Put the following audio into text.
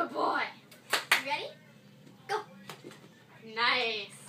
Good boy. You ready? Go. Nice.